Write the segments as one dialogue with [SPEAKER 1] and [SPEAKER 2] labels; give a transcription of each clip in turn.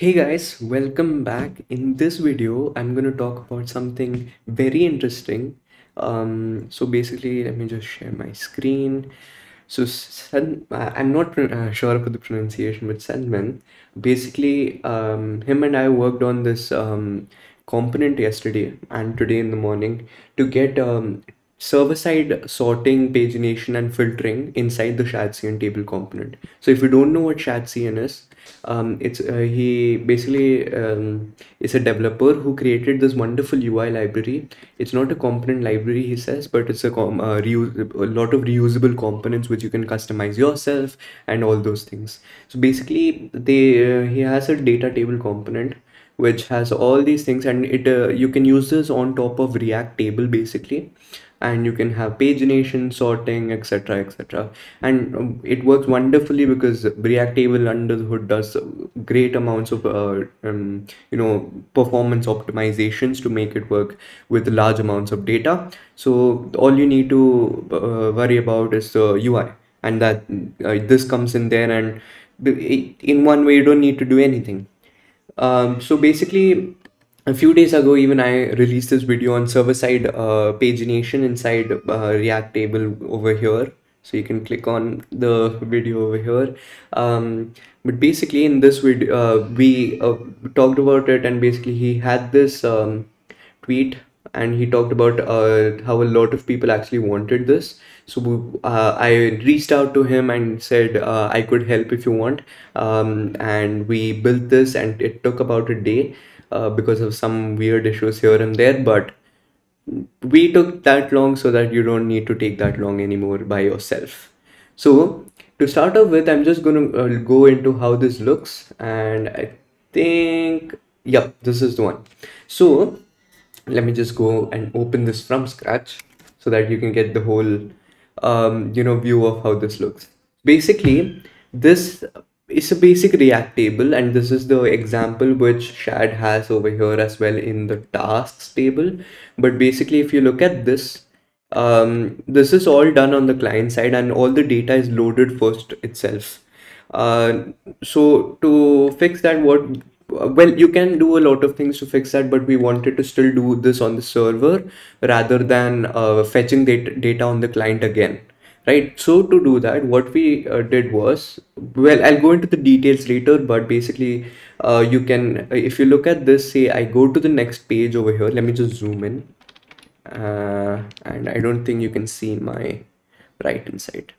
[SPEAKER 1] Hey guys, welcome back. In this video, I'm going to talk about something very interesting. Um, so basically, let me just share my screen. So uh, I'm not uh, sure about the pronunciation, but Sadman, basically, um, him and I worked on this um, component yesterday and today in the morning to get um, server-side sorting, pagination, and filtering inside the ShadCN table component. So if you don't know what ShadCN is, um, it's uh, he basically um, is a developer who created this wonderful UI library. It's not a component library, he says, but it's a, com- uh, a lot of reusable components which you can customize yourself and all those things. So basically, they uh, he has a data table component which has all these things and it uh, you can use this on top of react table basically and you can have pagination sorting etc etc and um, it works wonderfully because react table under the hood does great amounts of uh, um, you know performance optimizations to make it work with large amounts of data. So all you need to uh, worry about is the ui and that uh, this comes in there and in one way you don't need to do anything. Um, so basically, a few days ago, even I released this video on server-side uh, pagination inside uh, React table over here. So you can click on the video over here. Um, but basically, in this video, uh, we uh, talked about it, and basically he had this um, tweet and he talked about uh, how a lot of people actually wanted this so uh, i reached out to him and said i could help if you want um, and we built this and it took about a day uh, because of some weird issues here and there but we took that long so that you don't need to take that long anymore by yourself. So to start off with i'm just going to uh, go into how this looks and i think yep this is the one. So let me just go and open this from scratch so that you can get the whole um, you know view of how this looks. Basically this is a basic react table and this is the example which shad has over here as well in the tasks table. But basically if you look at this um, this is all done on the client side and all the data is loaded first itself. Uh, so to fix that what well you can do a lot of things to fix that but we wanted to still do this on the server rather than uh, fetching data on the client again right? So to do that what we uh, did was well i'll go into the details later but basically uh, you can if you look at this say i go to the next page over here. Let me just zoom in. Uh, and i don't think you can see my right inside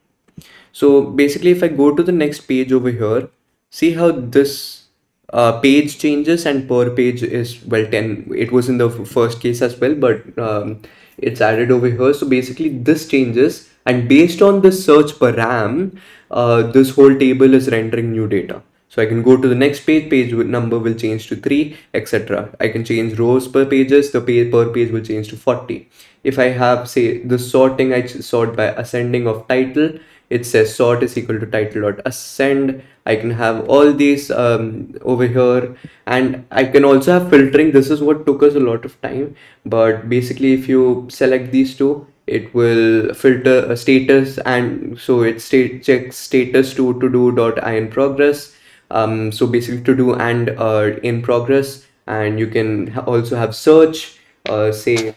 [SPEAKER 1] so basically if i go to the next page over here see how this uh, page changes and per page is well 10 it was in the first case as well but um, it's added over here. So basically this changes and based on this search param uh, this whole table is rendering new data. So I can go to the next page, page number will change to 3, etc. I can change rows per pages, the page per page will change to 40. If I have say the sorting, I sort by ascending of title, it says sort is equal to title dot ascend. I can have all these um, over here. And I can also have filtering. This is what took us a lot of time. But basically if you select these two it will filter a status and so it state checks status to to do dot i in progress. Um, so basically to do and uh, in progress and you can also have search uh, say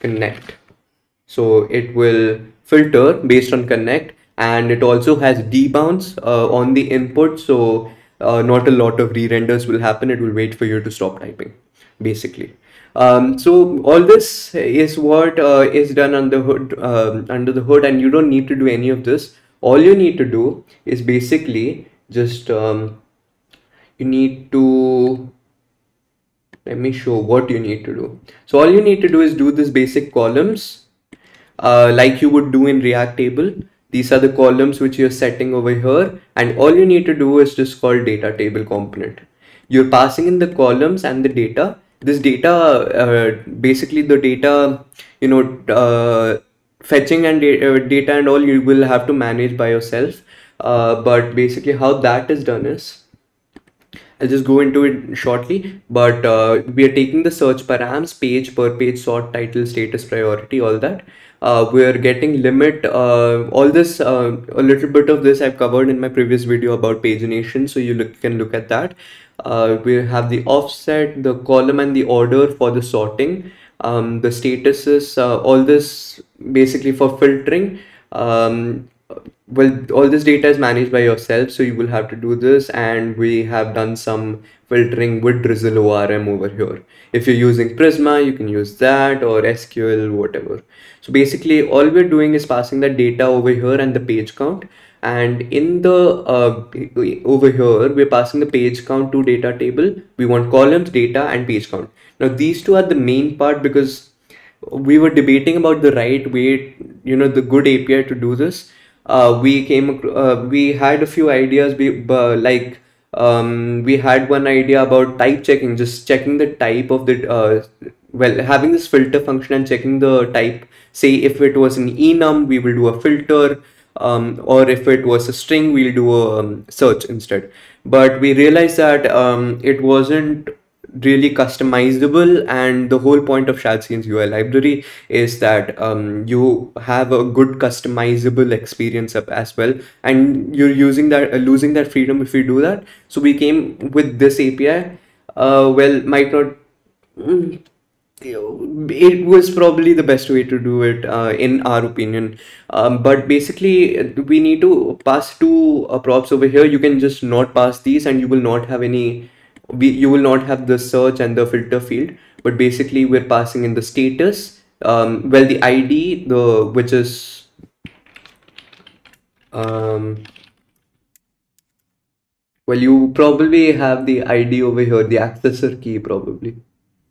[SPEAKER 1] connect. So it will filter based on connect and it also has debounce uh, on the input. So uh, not a lot of re-renders will happen. It will wait for you to stop typing basically um, so all this is what uh, is done under hood um, under the hood and you don't need to do any of this all you need to do is basically just um, you need to let me show what you need to do so all you need to do is do this basic columns uh, like you would do in react table these are the columns which you're setting over here and all you need to do is just call data table component. You're passing in the columns and the data. This data, uh, basically the data, you know, uh, fetching and da uh, data and all you will have to manage by yourself. Uh, but basically how that is done is, I'll just go into it shortly, but uh, we are taking the search params, page per page, sort, title, status, priority, all that uh, we're getting limit uh, all this uh, a little bit of this I've covered in my previous video about pagination so you look, can look at that uh, we have the offset, the column and the order for the sorting, um, the statuses, uh, all this basically for filtering. Um, well, all this data is managed by yourself, so you will have to do this. And we have done some filtering with Drizzle ORM over here. If you're using Prisma, you can use that or SQL, whatever. So basically, all we're doing is passing that data over here and the page count and in the uh, over here we're passing the page count to data table. We want columns data and page count. Now these two are the main part because we were debating about the right way you know the good api to do this. Uh, we came uh, we had a few ideas. We, uh, like um, we had one idea about type checking just checking the type of the uh, well having this filter function and checking the type. Say if it was an enum we will do a filter um, or if it was a string we'll do a um, search instead. But we realized that um, it wasn't really customizable and the whole point of ShadCN's UI library is that um, you have a good customizable experience as well and you're using that uh, losing that freedom if you do that. So we came with this API uh, well might not mm, it was probably the best way to do it uh, in our opinion. Um, but basically we need to pass two uh, props over here. You can just not pass these and you will not have any we, you will not have the search and the filter field. But basically we're passing in the status um, well the id the which is um, well you probably have the id over here the accessor key probably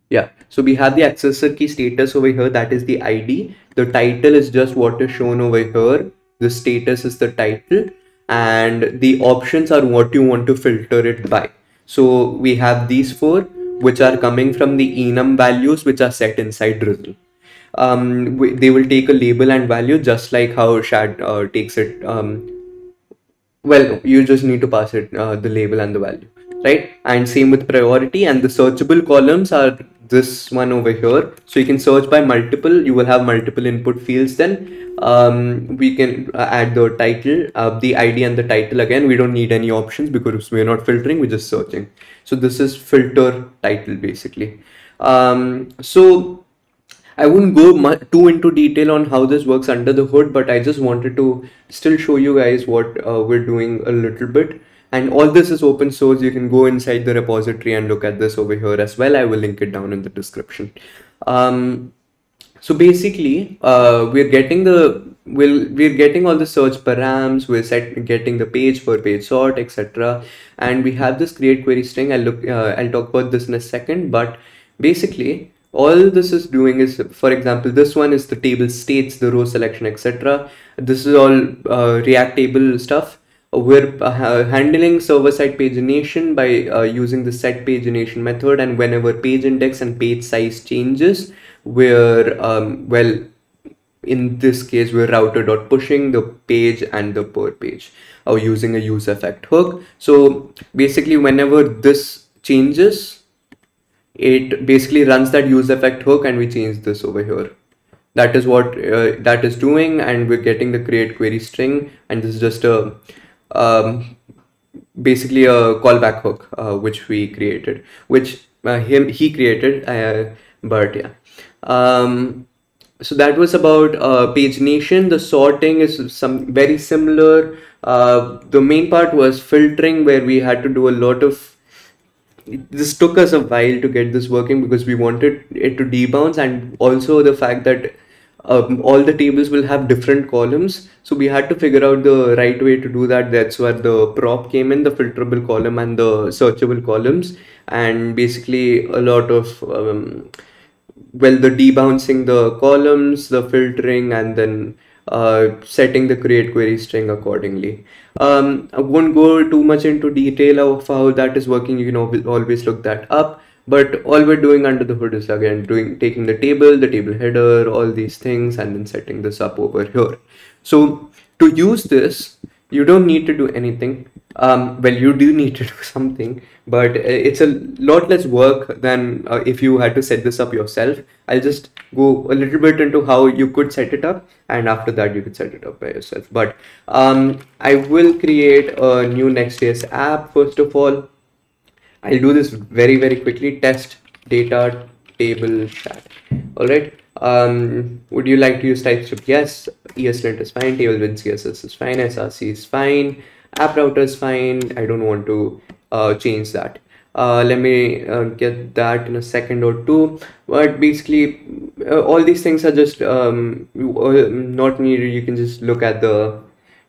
[SPEAKER 1] yeah, so we have the accessor key status over here, that is the ID. The title is just what is shown over here. The status is the title and the options are what you want to filter it by. So we have these four which are coming from the enum values which are set inside Drizzle. Um, they will take a label and value just like how Shad uh, takes it. Um, well, you just need to pass it uh, the label and the value, right? And same with priority and the searchable columns are this one over here. So you can search by multiple. You will have multiple input fields. Then um, we can uh, add the title uh, the id and the title again. We don't need any options because we're not filtering. We're just searching. So this is filter title basically. Um, so I wouldn't go too into detail on how this works under the hood, but I just wanted to still show you guys what uh, we're doing a little bit and all this is open source. You can go inside the repository and look at this over here as well. I will link it down in the description. Um, so basically uh, we're getting the we'll we're getting all the search params. We're set getting the page for page sort etc and we have this create query string. I'll look uh, i'll talk about this in a second. But basically all this is doing is for example this one is the table states the row selection etc this is all uh, react table stuff we're uh, handling server-side pagination by uh, using the set pagination method and whenever page index and page size changes we're um, well in this case we're router dot pushing the page and the per page or using a use effect hook. So basically whenever this changes it basically runs that use effect hook and we change this over here. That is what uh, that is doing and we're getting the create query string and this is just a um, basically a callback hook uh, which we created which uh, him he created uh, but yeah. Um, so that was about uh, pagination. The sorting is some very similar. Uh, the main part was filtering where we had to do a lot of this took us a while to get this working because we wanted it to debounce and also the fact that um, all the tables will have different columns so we had to figure out the right way to do that that's where the prop came in the filterable column and the searchable columns and basically a lot of um, well the debouncing the columns the filtering and then uh, setting the create query string accordingly. Um, I won't go too much into detail of how that is working. You can always look that up but all we're doing under the hood is again doing taking the table the table header all these things and then setting this up over here. So to use this you don't need to do anything. Um, well you do need to do something but uh, it's a lot less work than uh, if you had to set this up yourself. I'll just go a little bit into how you could set it up and after that you could set it up by yourself. But um, i will create a new next.js app first of all I'll do this very, very quickly. Test data table chat. All right. Um, would you like to use TypeScript? Yes. ESLint is fine. Tailwind CSS is fine. SRC is fine. App router is fine. I don't want to uh, change that. Uh, let me uh, get that in a second or two but basically uh, all these things are just um, uh, not needed you can just look at the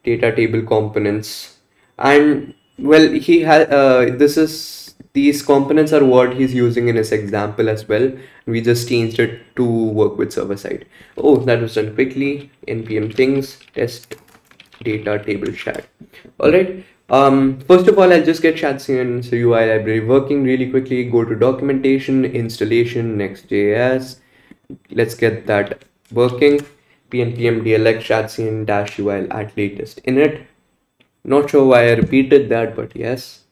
[SPEAKER 1] data table components and well he had uh, this is these components are what he's using in his example as well we just changed it to work with server side oh that was done quickly npm things test data table chat all right um, first of all, I'll just get Shadcn UI library working really quickly. Go to documentation, installation, Next.js. Let's get that working. pnpm dlx Shadcn dash UI at latest init. Not sure why I repeated that, but yes.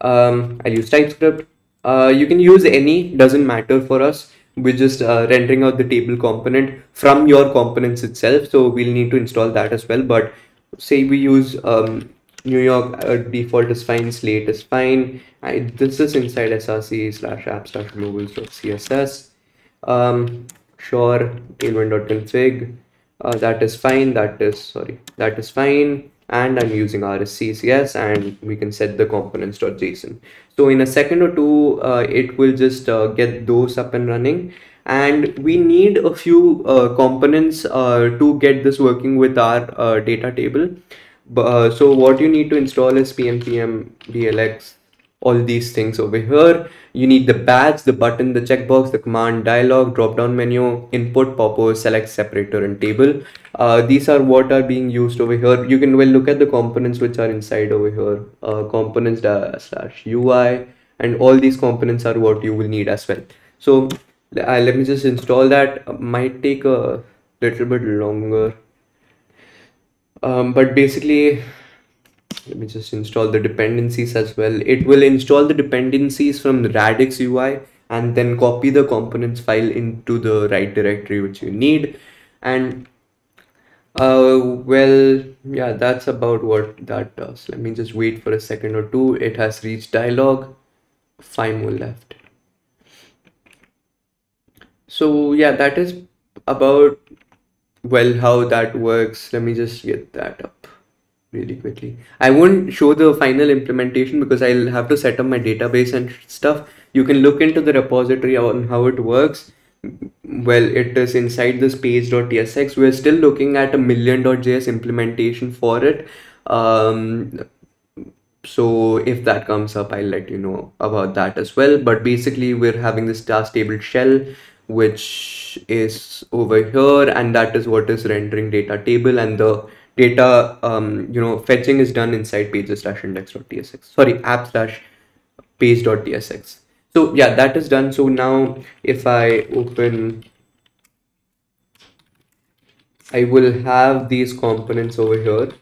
[SPEAKER 1] Um, I'll use TypeScript. Uh, you can use any, doesn't matter for us. We're just uh, rendering out the table component from your components itself. So we'll need to install that as well. But say we use um, New York uh, default is fine, Slate is fine. I, this is inside src slash app slash css. Um, sure, tailwind.config. Uh, that is fine. That is sorry. That is fine. And I'm using rsccs, and we can set the components.json. So in a second or two, uh, it will just uh, get those up and running. And we need a few uh, components uh, to get this working with our uh, data table uh, so what you need to install is pnpm dlx all these things over here. You need the badge the button the checkbox the command dialog drop down menu input popover select separator and table. Uh, these are what are being used over here. You can well look at the components which are inside over here. Uh, components slash ui and all these components are what you will need as well. So uh, let me just install that. Might take a little bit longer. Um, but basically let me just install the dependencies as well. It will install the dependencies from radix ui and then copy the components file into the right directory which you need. And uh, well yeah that's about what that does. Let me just wait for a second or two. It has reached dialog. Five more left. So yeah that is about well how that works. Let me just get that up really quickly. I won't show the final implementation because i'll have to set up my database and stuff. You can look into the repository on how it works. Well it is inside this page.tsx we're still looking at a million.js implementation for it. Um, so if that comes up i'll let you know about that as well. But basically we're having this task table shell which is over here and that is what is rendering data table and the data um, you know fetching is done inside pages slash index.tsx sorry app slash page.tsx so yeah that is done. So now if i open i will have these components over here.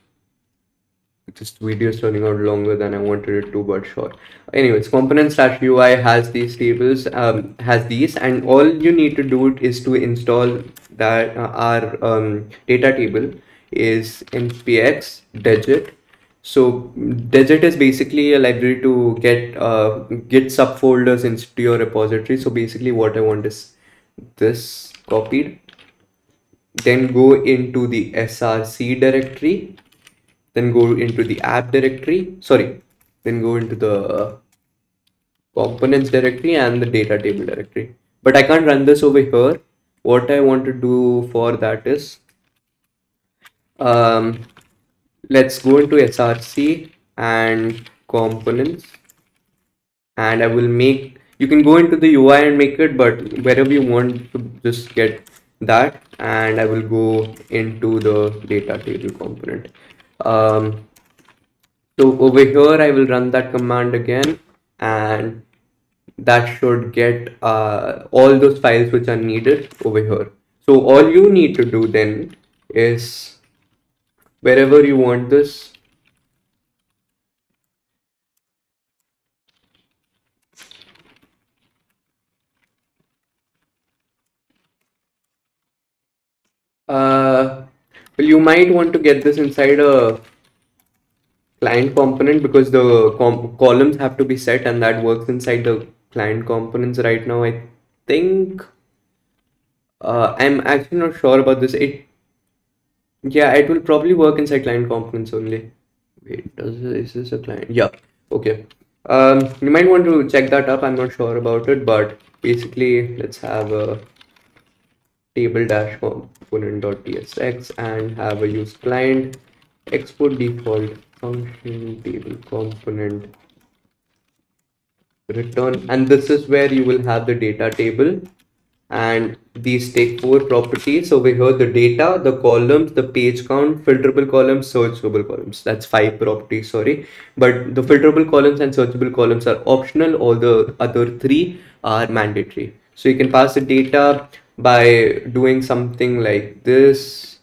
[SPEAKER 1] This video is turning out longer than I wanted it to, but sure. Anyways, component slash UI has these tables, um, has these, and all you need to do is to install that uh, our um, data table is npx degit. So degit is basically a library to get uh, git subfolders into your repository. So basically, what I want is this copied, then go into the src directory. Then go into the app directory. Sorry then go into the components directory and the data table directory. But I can't run this over here. What I want to do for that is um, let's go into src and components. And I will make you can go into the UI and make it but wherever you want to just get that. And I will go into the data table component. Um, so over here I will run that command again. And that should get uh, all those files which are needed over here. So all you need to do then is wherever you want this uh, well, you might want to get this inside a client component because the com columns have to be set and that works inside the client components right now. I think uh, I'm actually not sure about this. It yeah, it will probably work inside client components only. Wait, does this, is this a client? Yeah, okay. Um, you might want to check that up. I'm not sure about it, but basically, let's have a table dash component.tsx and have a use client export default function table component return and this is where you will have the data table and these take four properties. Over here the data the columns the page count filterable columns searchable columns. That's five properties sorry. But the filterable columns and searchable columns are optional. All the other three are mandatory. So you can pass the data by doing something like this.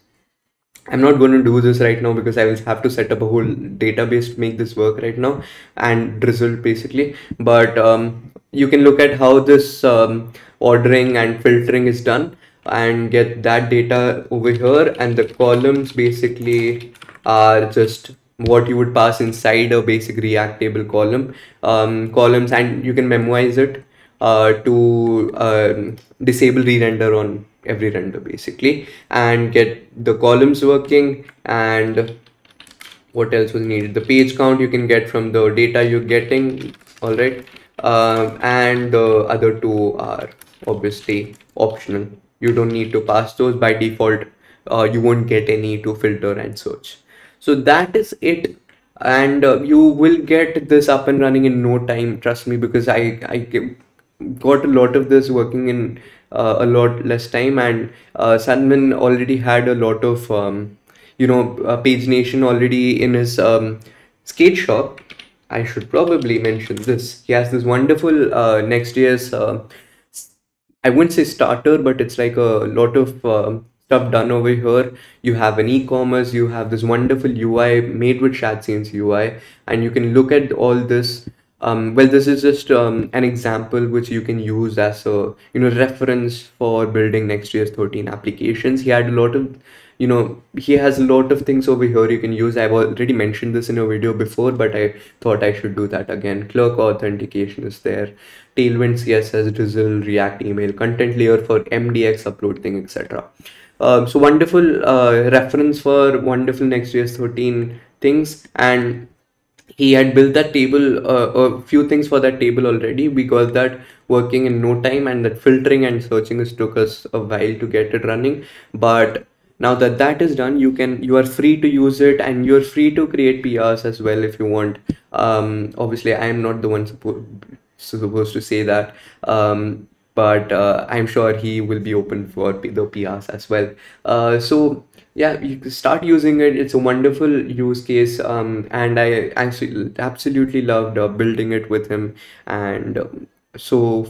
[SPEAKER 1] I'm not going to do this right now because I will have to set up a whole database to make this work right now and drizzle basically. But um, you can look at how this um, ordering and filtering is done and get that data over here. And the columns basically are just what you would pass inside a basic react table column. Um, columns and you can memorize it uh, to um, disable re-render on every render basically and get the columns working. And what else was needed? The page count you can get from the data you're getting all right? Uh, and the other two are obviously optional. You don't need to pass those by default. Uh, you won't get any to filter and search. So that is it. And uh, you will get this up and running in no time trust me because i i got a lot of this working in uh, a lot less time. And uh, Sadman already had a lot of um, you know uh, Pagination already in his um, skate shop. I should probably mention this. He has this wonderful uh, Next.js uh, I wouldn't say starter but it's like a lot of uh, stuff done over here you have an e-commerce you have this wonderful UI made with ShadCN's UI and you can look at all this um, well, this is just um, an example which you can use as a you know reference for building Next.js 13 applications. He had a lot of you know he has a lot of things over here you can use. I've already mentioned this in a video before, but I thought I should do that again. Clerk authentication is there. Tailwind CSS, Drizzle, React email, content layer for MDX upload thing, etc. Um, so wonderful uh, reference for wonderful Next.js 13 things and he had built that table uh, a few things for that table already we got that working in no time and that filtering and searching has took us a while to get it running but now that that is done you can you are free to use it and you're free to create prs as well if you want. Um, obviously i am not the one suppo- supposed to say that. Um, but uh, i'm sure he will be open for the prs as well. Uh, so yeah you can start using it. It's a wonderful use case. Um, and i actually absolutely loved uh, building it with him. And um, so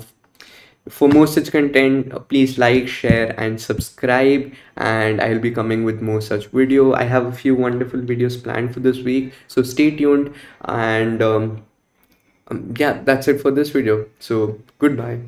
[SPEAKER 1] for more such content please like share and subscribe. And i'll be coming with more such video. I have a few wonderful videos planned for this week so stay tuned. And um, um, yeah that's it for this video. So goodbye